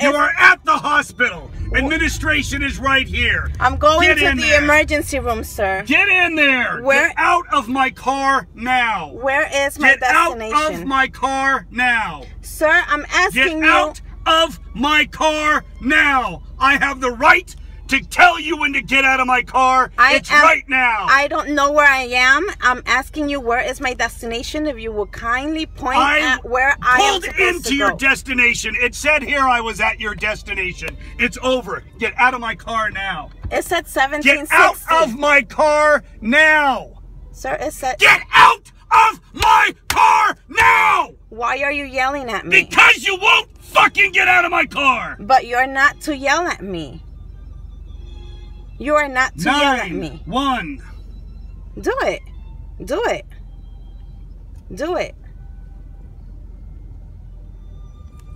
You are at the hospital. Administration is right here. I'm going Get to the there. emergency room, sir. Get in there. Where- Get out of my car now. Where is my Get out of my car now. Sir, I'm Get asking you. Get out of my car now. I have the right to tell you when to get out of my car. I it's am- right now. I don't know where I am. I'm asking you where is my destination. If you will kindly point I at where I am pulled into to your destination. It said here I was at your destination. It's over. Get out of my car now. It said Get out of my car now. Sir, it said. Get out of my car now. Why are you yelling at me? Because you won't fucking get out of my car. But you're not to yell at me. You are not to yell at Nine, me. one. Do it. Do it. Do it.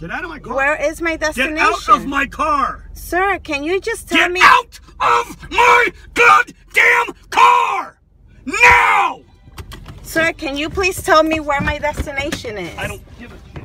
Get out of my car. Where is my destination? Get out of my car. Sir, can you just tell Get me? out of my goddamn car now. Sir, can you please tell me where my destination is? I don't give a shit.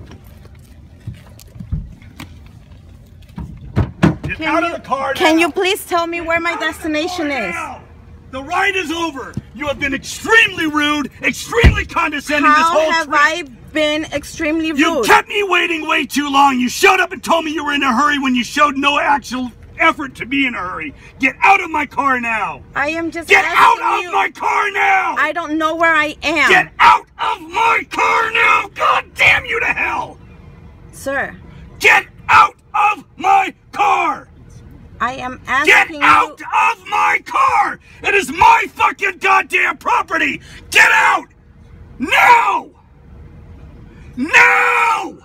Get Can out you, of the car Can now. you please tell me where my Out of the destination is? now. The ride is over. You have been extremely rude, extremely condescending this How whole have trip. I been extremely rude? You kept me waiting way too long. You showed up and told me you were in a hurry when you showed no actual effort to be in a hurry. Get out of my car now. I am just Get out asking of you. my car now. I don't know where I am. Get out of my car now. God damn you to hell. Sir, Get out of my car. Am Get out you. of my car. It is my fucking goddamn property. Get out. Now. Now.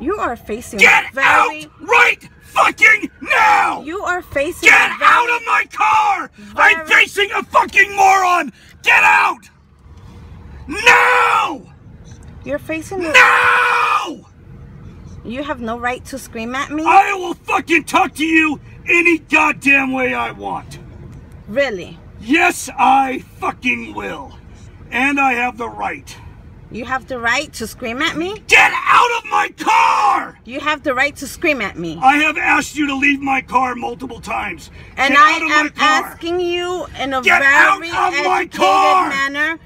You are facing Get very. out right fucking now! You are facing Get very. out of my car! I'm facing a fucking moron! Get out! No! You're facing. A, No! You have no right to scream at me. I will fucking talk to you any goddamn way I want. really? Yes, I fucking will. And I have the right. You have the right to scream at me. Get out of my car! You have the right to scream at me. I have asked you to leave my car multiple times. And Get I out of am my car. asking you in a Get out very of my educated car! manner,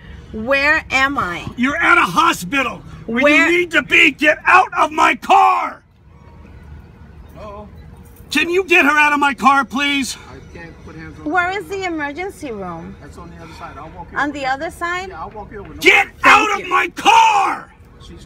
where am I? You're at a hospital where, Where- you need to be. Get out of my car. Oh, Can you get her out of my car, please? I can't put hands on. Where is the emergency room? That's on the other side. I'll walk you. On the other side? Yeah, I'll walk you over. No, Get out of you. my car. she's, she's